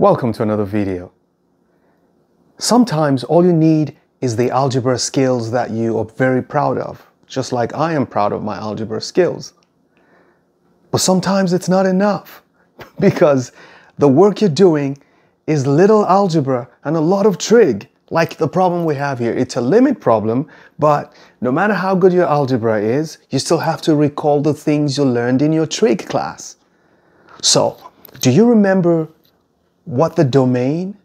Welcome to another video. Sometimes all you need is the algebra skills that you are very proud of, just like I am proud of my algebra skills. But sometimes it's not enough because the work you're doing is little algebra and a lot of trig, like the problem we have here. It's a limit problem, but no matter how good your algebra is, you still have to recall the things you learned in your trig class. So, do you remember what the domain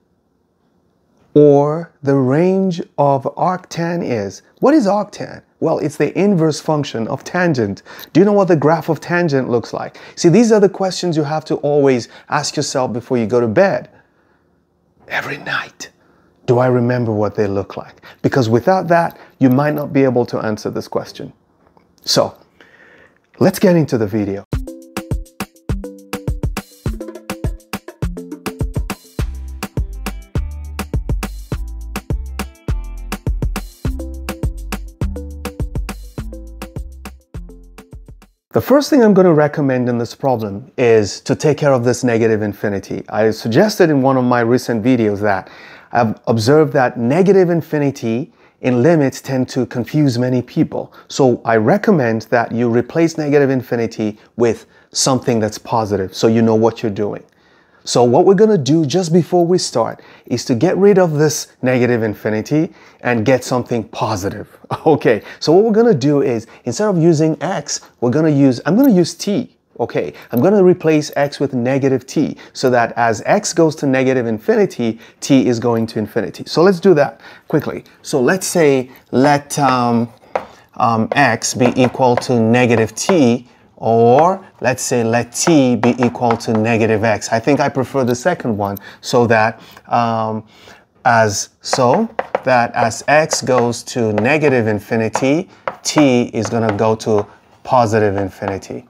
or the range of arctan is? What is arctan? Well, it's the inverse function of tangent. Do you know what the graph of tangent looks like? See, these are the questions you have to always ask yourself before you go to bed. Every night, do I remember what they look like? Because without that, you might not be able to answer this question. So, let's get into the video. The first thing I'm going to recommend in this problem is to take care of this negative infinity. I suggested in one of my recent videos that I've observed that negative infinity in limits tend to confuse many people. So I recommend that you replace negative infinity with something that's positive so you know what you're doing. So what we're going to do just before we start is to get rid of this negative infinity and get something positive. Okay, so what we're going to do is instead of using x, we're going to use, I'm going to use t. Okay, I'm going to replace x with negative t so that as x goes to negative infinity, t is going to infinity. So let's do that quickly. So let's say let um, um, x be equal to negative t or let's say let t be equal to negative x. I think I prefer the second one so that um, as so that as x goes to negative infinity, t is going to go to positive infinity.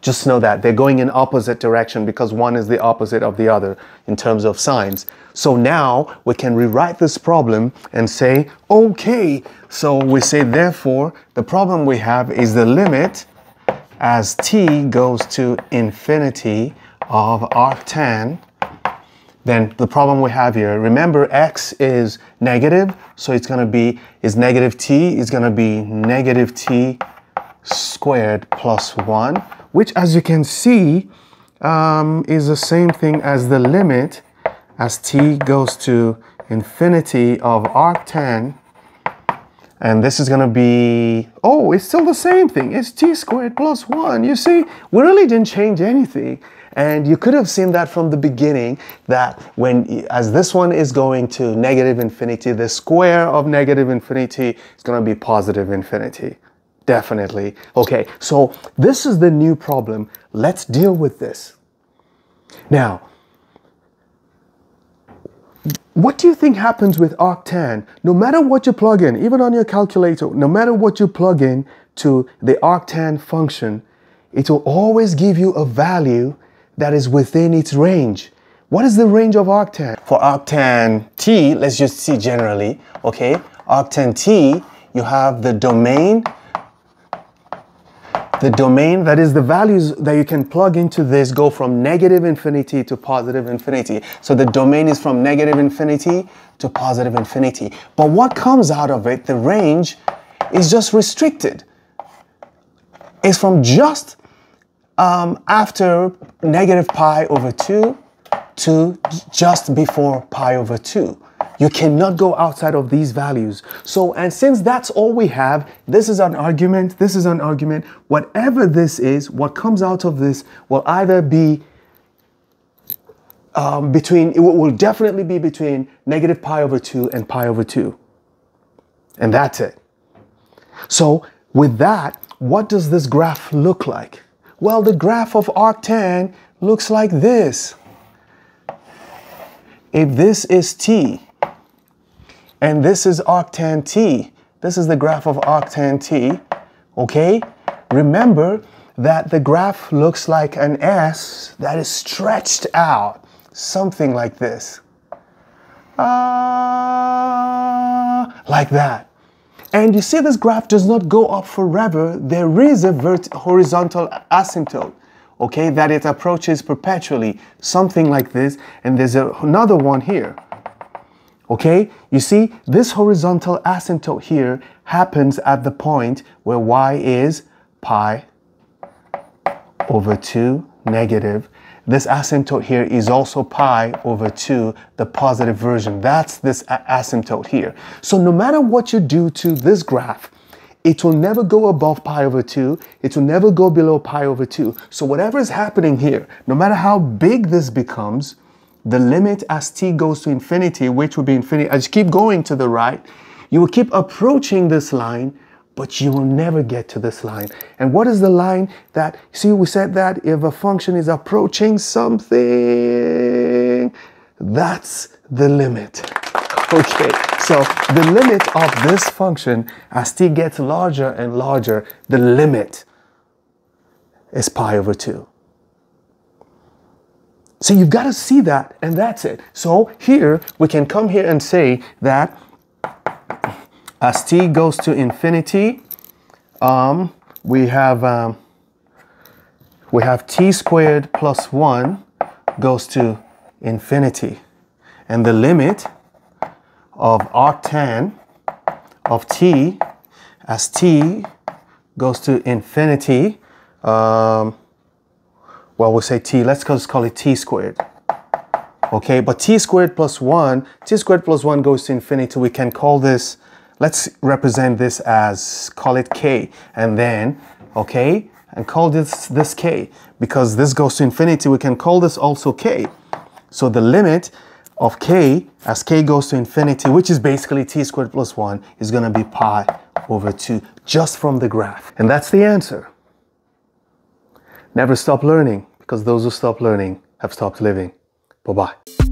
Just know that they're going in opposite direction because one is the opposite of the other in terms of signs. So now we can rewrite this problem and say, okay, so we say therefore the problem we have is the limit as t goes to infinity of arctan, then the problem we have here, remember x is negative, so it's going to be, is negative t, is going to be negative t squared plus 1, which as you can see um, is the same thing as the limit as t goes to infinity of arctan and this is going to be, oh, it's still the same thing. It's t squared plus 1. You see, we really didn't change anything. And you could have seen that from the beginning that when, as this one is going to negative infinity, the square of negative infinity is going to be positive infinity. Definitely. Okay, so this is the new problem. Let's deal with this. Now, what do you think happens with arctan? No matter what you plug in, even on your calculator, no matter what you plug in to the arctan function, it will always give you a value that is within its range. What is the range of arctan? For arctan T, let's just see generally, okay? Arctan T, you have the domain the domain, that is the values that you can plug into this go from negative infinity to positive infinity. So the domain is from negative infinity to positive infinity. But what comes out of it, the range, is just restricted. It's from just um, after negative pi over 2 to just before pi over 2. You cannot go outside of these values. So, and since that's all we have, this is an argument, this is an argument. Whatever this is, what comes out of this will either be um, between, it will definitely be between negative pi over 2 and pi over 2. And that's it. So, with that, what does this graph look like? Well, the graph of arctan looks like this. If this is t, and this is arctan T. This is the graph of arctan T, okay? Remember that the graph looks like an S that is stretched out, something like this. Uh, like that. And you see this graph does not go up forever. There is a horizontal asymptote. okay, that it approaches perpetually, something like this, and there's a, another one here. Okay, you see, this horizontal asymptote here happens at the point where y is pi over 2 negative. This asymptote here is also pi over 2, the positive version. That's this asymptote here. So no matter what you do to this graph, it will never go above pi over 2. It will never go below pi over 2. So whatever is happening here, no matter how big this becomes, the limit as t goes to infinity, which would be infinity, as you keep going to the right, you will keep approaching this line, but you will never get to this line. And what is the line that, see, we said that if a function is approaching something, that's the limit. Okay, so the limit of this function, as t gets larger and larger, the limit is pi over 2. So you've got to see that, and that's it. So here, we can come here and say that as t goes to infinity, um, we have um, we have t squared plus 1 goes to infinity. And the limit of arctan of t as t goes to infinity um, well, we'll say t, let's just call it t squared. Okay, but t squared plus 1, t squared plus 1 goes to infinity. We can call this, let's represent this as, call it k. And then, okay, and call this, this k. Because this goes to infinity, we can call this also k. So the limit of k, as k goes to infinity, which is basically t squared plus 1, is going to be pi over 2, just from the graph. And that's the answer. Never stop learning because those who stop learning have stopped living. Bye bye.